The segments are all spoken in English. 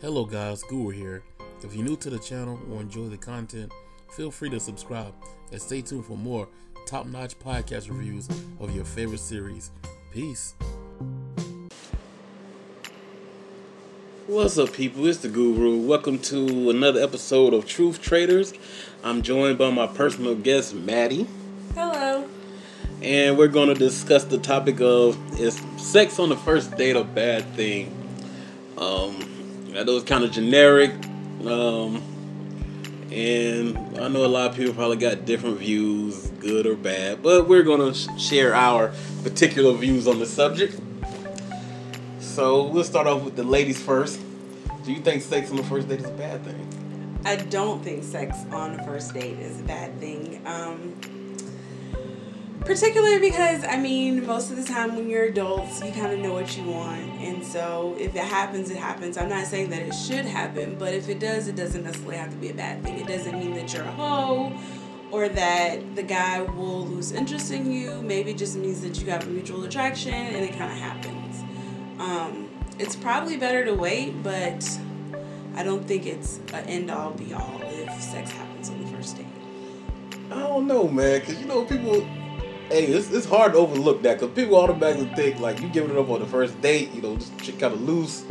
Hello guys, Guru here. If you're new to the channel or enjoy the content, feel free to subscribe and stay tuned for more top-notch podcast reviews of your favorite series. Peace. What's up, people? It's the Guru. Welcome to another episode of Truth Traders. I'm joined by my personal guest, Maddie. Hello. And we're going to discuss the topic of is sex on the first date a bad thing? Um, I know it's kind of generic. Um, and I know a lot of people probably got different views, good or bad, but we're sh- share our particular views on the subject. So we'll start off with the ladies first. Do you think sex on the first date is a bad thing? I don't think sex on the first date is a bad thing. Um, particularly because, I mean, most of the time when you're adults, you kind of know what you want. And so if it happens, it happens. I'm not saying that it should happen, but if it does, it doesn't necessarily have to be a bad thing. It doesn't mean that you're a hoe or that the guy will lose interest in you. Maybe it just means that you got mutual attraction and it kind of happens. Um, it's probably better to wait, but I don't think it's an end all be all if sex happens on the first date. I don't know, man, because you know people. Hey, it's, it's hard to overlook that because people automatically think like you giving it up on the first date. You know, just kind of loose.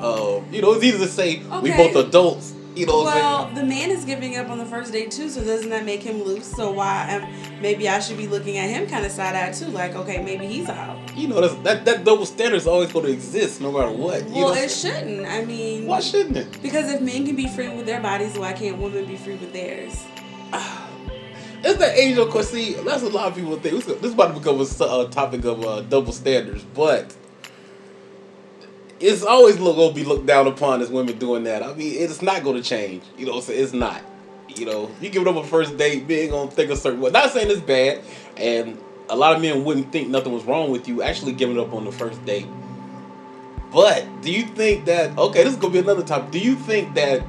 Um, you know, it's easy to say we both adults. You know Well, the man is giving up on the first date too, so doesn't that make him loose? So why? Um, maybe I should be looking at him kind of side eye too, like okay, maybe he's out. You know, that's, that that double standard is always going to exist no matter what. You Well, know, it shouldn't. I mean, why shouldn't it? because if men can be free with their bodies, why can't women be free with theirs? It's the age of. See, that's a lot of people think. This, is about to become a topic of uh, double standards, but it's always going to be looked down upon as women doing that. I mean, it's not going to change. You know, so it's not. You know, you give it up on first date, men gonna think a certain way. Not saying it's bad, and a lot of men wouldn't think nothing was wrong with you actually giving up on the first date. But do you think that okay, this is gonna be another topic. Do you think that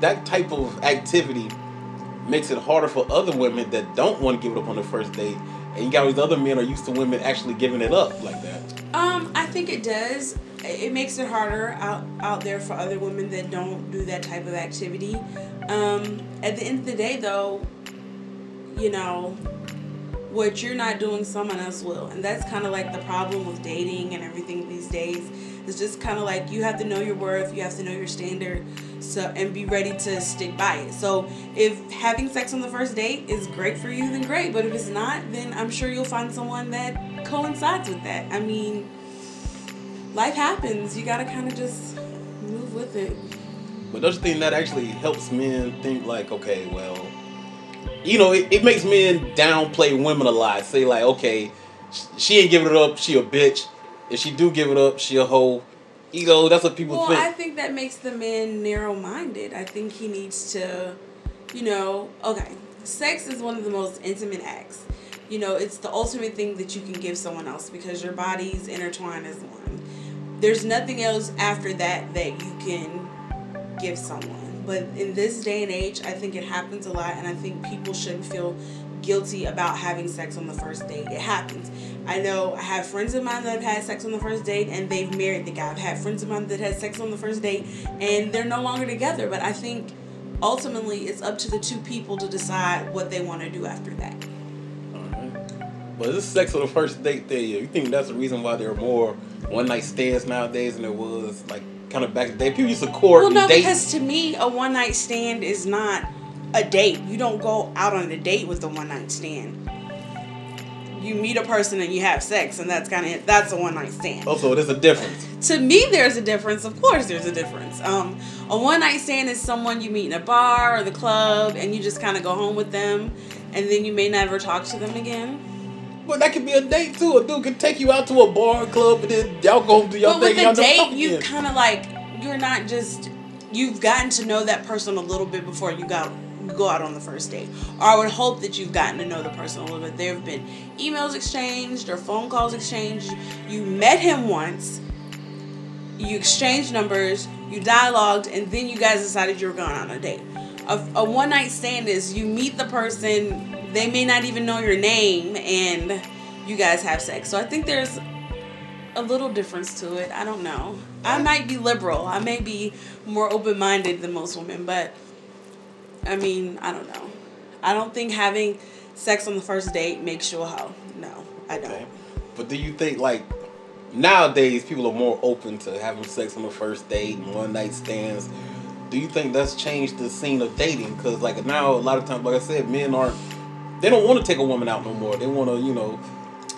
that type of activity makes it harder for other women that don't want to give it up on the first date, and you got these other men are used to women actually giving it up like that? Um, I think it does. It makes it harder out out there for other women that don't do that type of activity. Um, at the end of the day, though, you know, what you're not doing, someone else will, and that's kind of like the problem with dating and everything these days. It's just kind of like you have to know your worth, you have to know your standard, so and be ready to stick by it. So if having sex on the first date is great for you, then great. But if it's not, then I'm sure you'll find someone that coincides with that. I mean, life happens. You gotta kind of just move with it. But don't you think that actually helps men think like, okay, well, you know, it, it makes men downplay women a lot. Say like, okay, she ain't giving it up, she a bitch. If she do give it up, she a. You know, that's what people Well, think. I think that makes the man narrow minded. I think he needs to, you know, okay, sex is one of the most intimate acts. You know, it's the ultimate thing that you can give someone else because your bodies intertwine as one. There's nothing else after that that you can give someone. But in this day and age, I think it happens a lot, and I think people shouldn't feel guilty about having sex on the first date. It happens. I know I have friends of mine that have had sex on the first date and they've married the guy. I've had friends of mine that had sex on the first date and they're no longer together. But I think ultimately it's up to the two people to decide what they want to do after that. Alright. But this sex on the first date thing, you think that's the reason why there are more one night stands nowadays than there was like kind of back in the day? People used to court Well, and no, because to me, a one night stand is not a date. You don't go out on a date with a one night stand. You meet a person and you have sex, and that's kind of that's a one night stand. also, there's a difference. To me, there's a difference. Of course, there's a difference. Um, a one night stand is someone you meet in a bar or the club, and you just kind of go home with them, and then you may never talk to them again. But that could be a date too. A dude could take you out to a bar, club, and then y'all go do y'all But thing. with y'all a date, you kind of like you're not just you've gotten to know that person a little bit before you got go out on the first date. Or I would hope that you've gotten to know the person a little bit. There have been emails exchanged or phone calls exchanged. You met him once. You exchanged numbers. You dialogued, and then you guys decided you were going on a date. A, a one night stand is you meet the person. They may not even know your name, and you guys have sex. So I think there's a little difference to it. I don't know. I might be liberal. I may be more open minded than most women, but I mean, I don't know. I don't think having sex on the first date makes you a hoe. No, I don't. But do you think like nowadays people are more open to having sex on the first date one night stands? Do you think that's changed the scene of dating? Because like now, a lot of times, like I said, men aren't. They don't want to take a woman out no more. They want to, you know,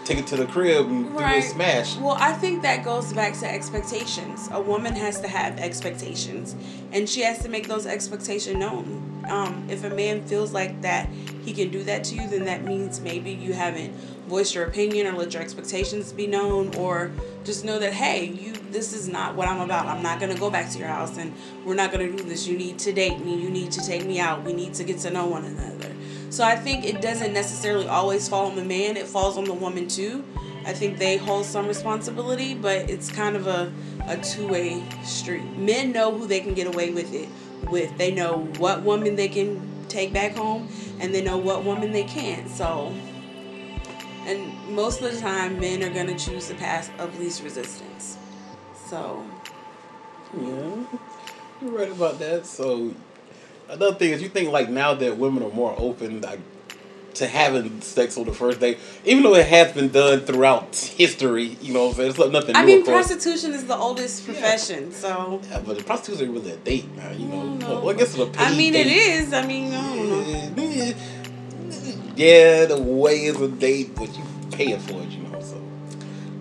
take it to the crib and right. do a smash. Well, I think that goes back to expectations. A woman has to have expectations, and she has to make those expectations known. Um, if a man feels like that he can do that to you, then that means maybe you haven't voiced your opinion or let your expectations be known, or just know that hey, you this is not what I'm about. I'm not gonna go back to your house, and we're not gonna do this. You need to date me. You need to take me out. We need to get to know one another. So I think it doesn't necessarily always fall on the man, it falls on the woman too. I think they hold some responsibility, but it's kind of a, a two way street. Men know who they can get away with it with. They know what woman they can take back home, and they know what woman they can't. So, and most of the time, men are going to choose the path of least resistance. So, yeah, you're right about that. So, another thing is you think like now that women are more open like, to having sex on the first day, even though it has been done throughout history, you know, it's like nothing. I mean, prostitution is the oldest profession, yeah. so. Yeah, but the prostitution ain't really a date, man. You know, well, I guess it's a paid I mean, date. it is. I mean, I don't know. Yeah, the way is a date, but you paying for it, you know. So.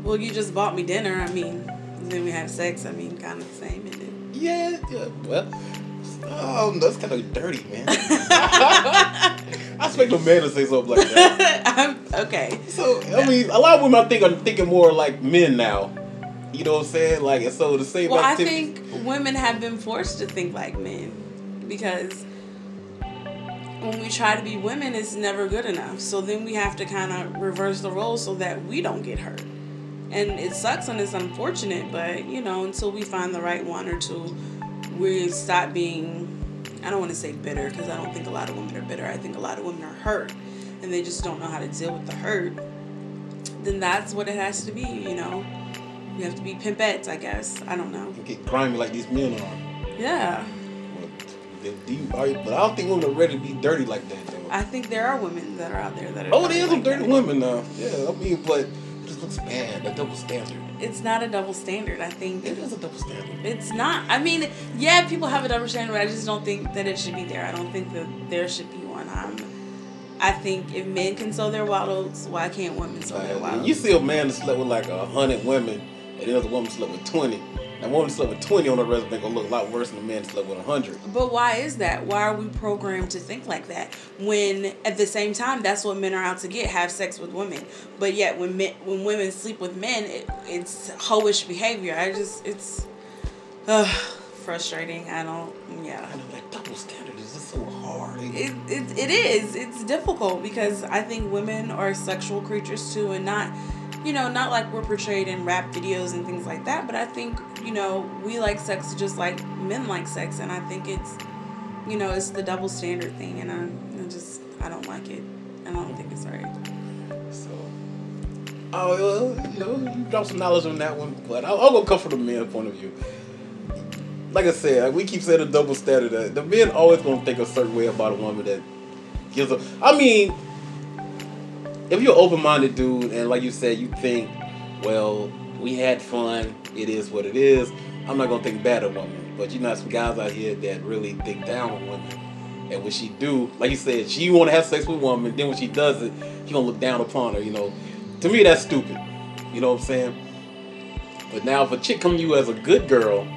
Well, you just bought me dinner. I mean, then we have sex. I mean, kind of the same, isn't it? Yeah, yeah. Well. Um, that's kind of dirty, man. I expect a man to say something like that. okay. So I mean, a lot of women I think are thinking more like men now. You know what I'm saying? Like, so the same. Well, I think women have been forced to think like men because when we try to be women, it's never good enough. So then we have to kind of reverse the roles so that we don't get hurt. And it sucks and it's unfortunate, but you know, until we find the right one or two we stop being I don't want to say bitter because I don't think a lot of women are bitter. I think a lot of women are hurt and they just don't know how to deal with the hurt. Then that's what it has to be, you know. You have to be pimpettes, I guess. I don't know. You get grimy like these men are. Yeah. But I don't think women are ready to be dirty like that, though. I think there are women that are out there that are. Oh, there's are some dirty women now. Yeah, I mean, but it just looks bad. A double standard. It's not a double standard. I think it is a double standard. It's not. I mean, yeah, people have a double standard, but I just don't think that it should be there. I don't think that there should be one. I'm. I think if men can sow their wild oats, why can't women sow their wild oats? You see a man that slept with like a hundred women, and the other woman slept with twenty and woman slept with 20 on the resume gonna look a lot worse than a man slept with 100. But why is that? Why are we programmed to think like that? When at the same time, that's what men are out to get, have sex with women. But yet when men, when women sleep with men, it, it's hoish behavior. I just, it's uh, frustrating. I don't, yeah. I know, like double standard is just so hard. It, it, it is. It's difficult because I think women are sexual creatures too and not you know, not like we're portrayed in rap videos and things like that, but I think, you know, we like sex just like men like sex, and I think it's, you know, it's the double standard thing, and I, I just, I don't like it. I don't think it's right. So, oh, well, uh, you know, you drop some knowledge on that one, but I'll, I'll go come from the man point of view. Like I said, we keep saying a double standard. Uh, the men always gonna think a certain way about a woman that gives a. I mean, if you're open minded dude and like you said, you think, well, we had fun, it is what it is, I'm not gonna think bad of women. But you know some guys out here that really think down on women. And when she do, like you said, she wanna have sex with a woman, then when she does it, he gonna look down upon her, you know. To me that's stupid. You know what I'm saying? But now if a chick come to you as a good girl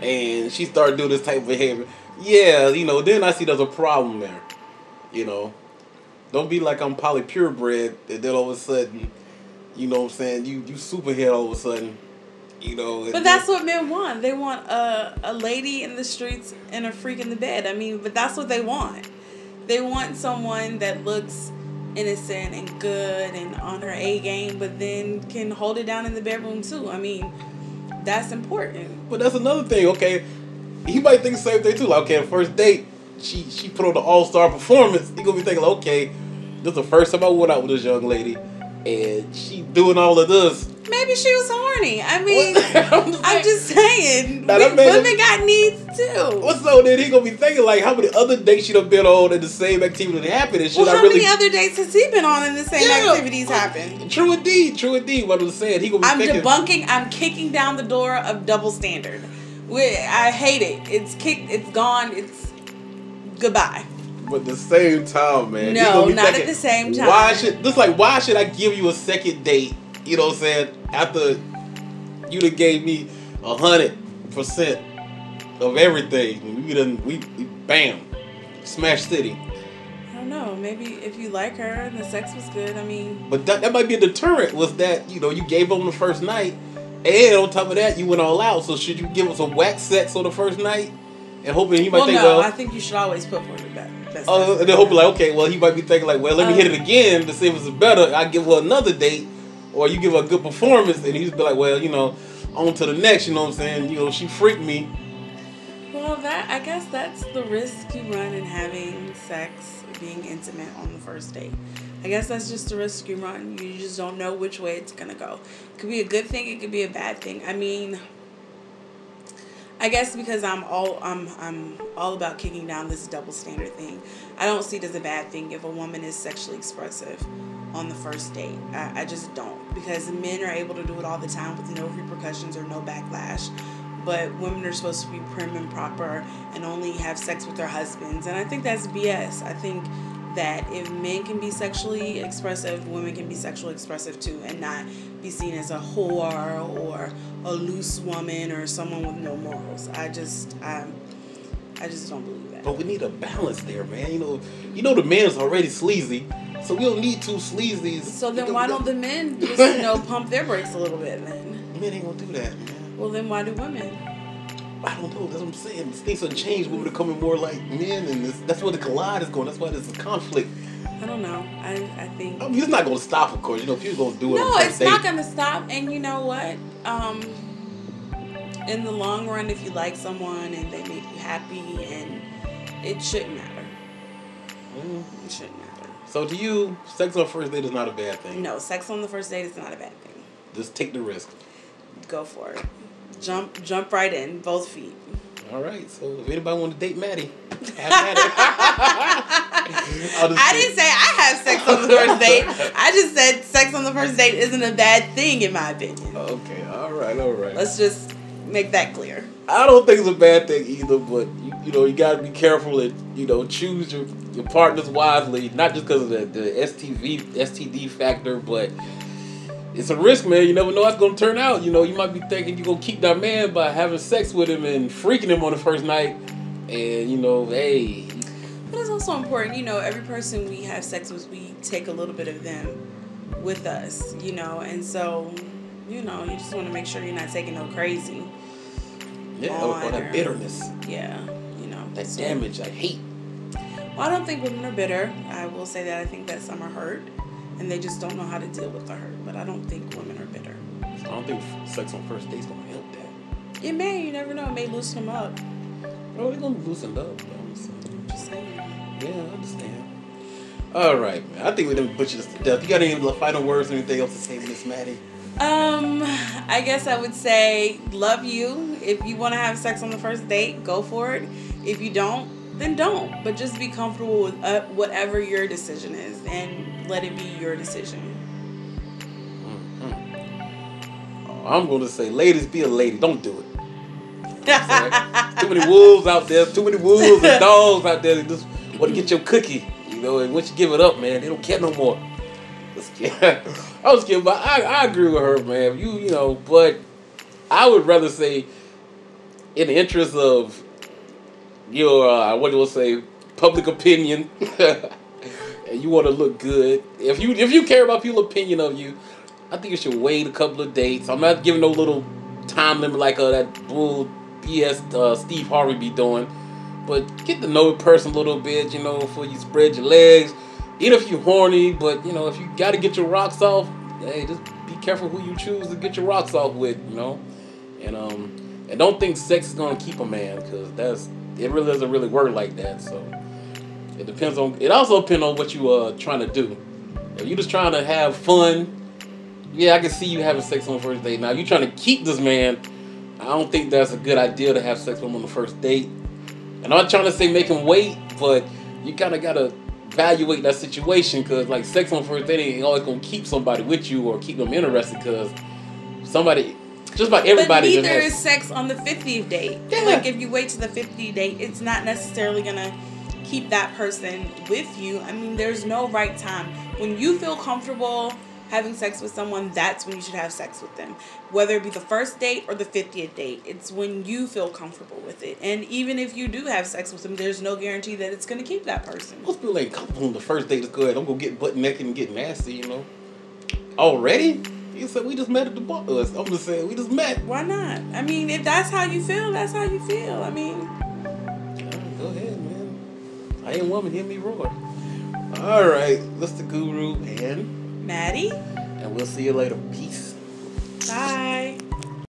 and she start doing this type of behavior, yeah, you know, then I see there's a problem there. You know. Don't be like I'm Polly Purebred and then all of a sudden, you know what I'm saying, you you superhead all of a sudden. You know, but that's what men want. They want a, a lady in the streets and a freak in the bed. I mean, but that's what they want. They want someone that looks innocent and good and on her A game, but then can hold it down in the bedroom too. I mean, that's important. But that's another thing. Okay, he might think the same thing too. Like, okay, first date, she she put on the all star performance, he gonna be thinking, okay, this is the first time I went out with this young lady, and she doing all of this. Maybe she was horny. I mean, I'm just I'm just saying, Now, that we- man- women got needs too. What's so then he gonna be thinking like how many other dates she done been on and the same activity that happened and well, I how really many other dates has he been on and the same Yeah. activities happen? True indeed, true indeed. What I'm saying, he gonna be I'm thinking debunking. I'm kicking down the door of double standard. We, I hate it. It's kicked. It's gone. It's goodbye. But the same time, man. No, not at the same time. Why should just like why should I give you a second date? You know what I'm saying? After you done gave me a hundred percent of everything. We done we, we bam. Smash City. I don't know. Maybe if you like her and the sex was good. I mean, But that, that might be a deterrent was that, you know, you gave them the first night and on top of that you went all out. So should you give us a whack sex on the first night? And hoping he might well, think, no. well, I think you should always put forward the best. best Uh, and then hoping like, okay, well, he might be thinking like, well, let me Um, hit it again to see if it's better. I give her another date, or you give a good performance, and he's be like, well, you know, on to the next. You know what I'm saying? You know, she freaked me. Well, that I guess that's the risk you run in having sex, being intimate on the first date. I guess that's just the risk you run. You just don't know which way it's gonna go. It could be a good thing. It could be a bad thing. I mean, I guess because I'm all I'm I'm all about kicking down this double standard thing. I don't see it as a bad thing if a woman is sexually expressive on the first date. I, I just don't because men are able to do it all the time with no repercussions or no backlash. But women are supposed to be prim and proper and only have sex with their husbands, and I think that's BS. I think that if men can be sexually expressive, women can be sexually expressive too, and not be seen as a whore or a loose woman or someone with no morals. I just, I, I just don't believe that. But we need a balance there, man. You know, you know the man's already sleazy, so we don't need two sleazies. So then, why don't the men just you know pump their brakes a little bit then? men ain't gonna do that, man? Well, then why do women? I don't know. That's what I'm saying. Things have changed. Women are becoming more like men, and this, that's where the collide is going. That's why there's a conflict. I don't know. I, I think. I mean, it's not going to stop, of course. You know, people gonna do it. No, it's not gonna stop. And you know what? Um, in the long run, if you like someone and they make you happy, and it shouldn't matter. Mm. It shouldn't matter. So to you, sex on the first date is not a bad thing. No, sex on the first date is not a bad thing. Just take the risk. Go for it. Jump, jump right in, both feet. All right. So if anybody want to date Maddie, have at it. I'll just I didn't say I have sex on the first date. I just said sex on the first date isn't a bad thing in my opinion. Okay. All right. All right. Let's just make that clear. I don't think it's a bad thing either, but you, you know you got to be careful and you know choose your, your partners wisely, not just because of the, the STV STD factor, but it's a risk, man. You never know how it's gonna turn out. You know, you might be thinking you're gonna keep that man by having sex with him and freaking him on the first night, and you know, hey, But it's also important, you know, every person we have sex with, we take a little bit of them with us, you know, and so, you know, you just want to make sure you're not taking no crazy. yeah, or, or that bitterness, Yeah, you know. that so- damage, I hate. Well, I don't think women are bitter. I will say that I think that some are hurt, and they just don't know how to deal with the hurt. But I don't think women are bitter. I don't think sex on first date's gonna help that. It may, you never know, it may loosen them up. Oh, they're gonna loosen up, though. So. Just saying. Yeah, I understand. All right, man. I think we done butchered this to death. You got any final words or anything else to say, Miss Maddie? Um, I guess I would say love you. If you want to have sex on the first date, go for it. If you don't, then don't. But just be comfortable with uh, whatever your decision is and let it be your decision. Oh, I'm gonna say, ladies, be a lady. Don't do it. too many wolves out there. Too many wolves and dogs out there. that just want to get your cookie, you know. And once you give it up, man, they don't care no more. I was kidding, but I, I agree with her, man. You you know, but I would rather say, in the interest of your uh, what do I say, public opinion, and you want to look good. If you if you care about people's opinion of you, I think you should wait a couple of dates. I'm not giving no little time limit like uh, that bull BS uh, Steve Harvey be doing, but get to know a person a little bit, you know, before you spread your legs. Even if you're horny, but you know, if you got to get your rocks off, hey, just be careful who you choose to get your rocks off with, you know, and um, and don't think sex is gonna keep a man, cause that's it really doesn't really work like that. So it depends on. It also depends on what you uh trying to do. If you're just trying to have fun, yeah, I can see you having sex on the first date. Now, if you're trying to keep this man. I don't think that's a good idea to have sex with him on the first date. And I'm not trying to say make him wait, but you kind of gotta evaluate that situation because like sex on first date ain't always gonna keep somebody with you or keep them interested because somebody just about everybody but neither is sex on the 50th date Yeah. like if you wait to the 50th date it's not necessarily gonna keep that person with you i mean there's no right time when you feel comfortable having sex with someone that's when you should have sex with them whether it be the first date or the 50th date it's when you feel comfortable with it and even if you do have sex with them there's no guarantee that it's gonna keep that person most people ain't comfortable on the first date. Let's go ahead. I'm gonna get butt naked and get nasty. You know, already. You said we just met at the bar. I'm just saying we just met. why not i mean if that's how you feel that's how you feel i mean Go ahead, man. I ain't woman. Hear me roar. All right, that's the guru, and maddie and we'll see you later. Peace. bye